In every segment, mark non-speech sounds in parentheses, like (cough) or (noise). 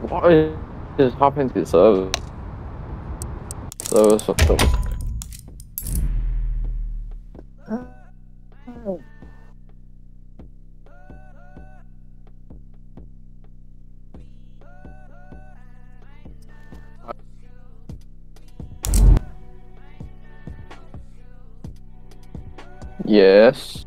What is happening to the server? Server fucked up. Yes.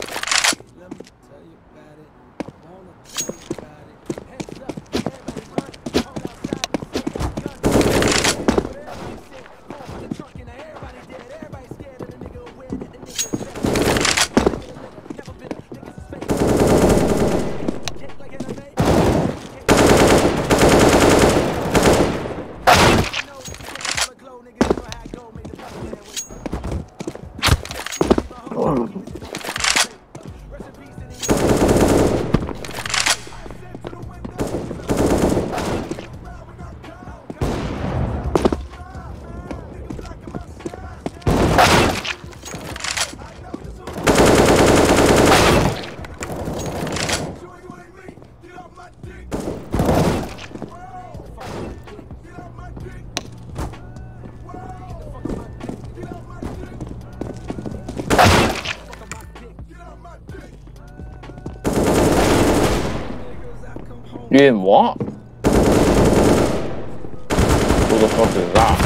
You didn't what? Who the fuck is that?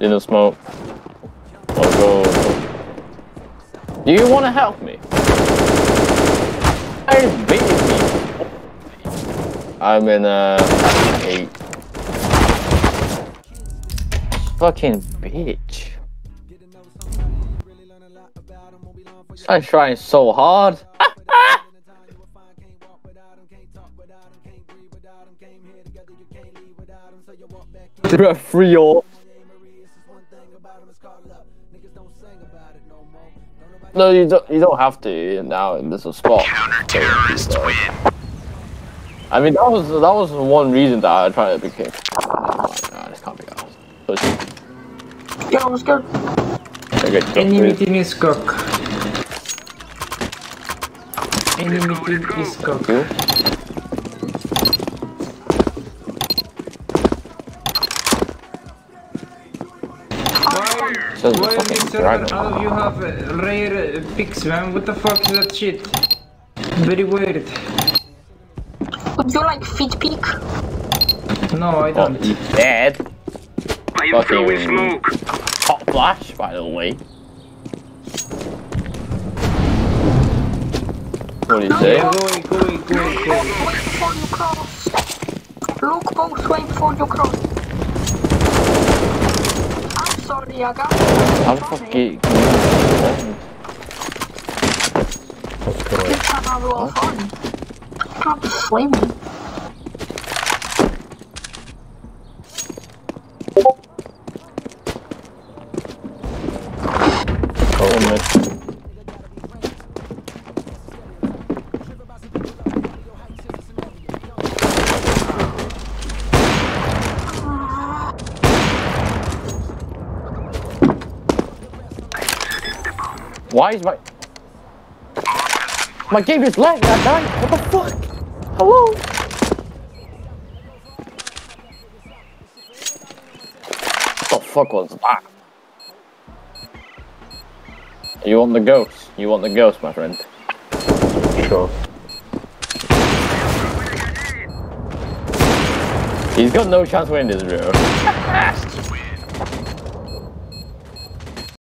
In the smoke. Oh go. Do you want to help me? I just beat me. I'm in a eight. Fucking bitch. I'm trying so hard. (laughs) Through a free all. No, you don't. You don't have to now. There's a spot. Counter-terrorists win. I mean, that was that was one reason that I tried to become. Oh my god, this can't be us. Push. Yo, what's good? Okay, go Enemy through. team is cock. Enemy team is cock. Cool. Why, the why Mr. dragon. All you have rare picks, man? What the fuck is that shit? Very weird. Would you like feet peek? No, I Oh, don't. he's dead. I am throwing smoke? Hot flash, by the way. Away, go away, go away. Wait before you cross. Look both way before you cross. I'm sorry, I got How the fuck get? can you... Just have a little fun. Stop swimming. One oh, minute. Why is my... My game is lagging, I died! What the fuck? Hello? What the fuck was that? You want the ghost? You want the ghost, my friend? Sure. He's got no chance winning this, bro. (laughs)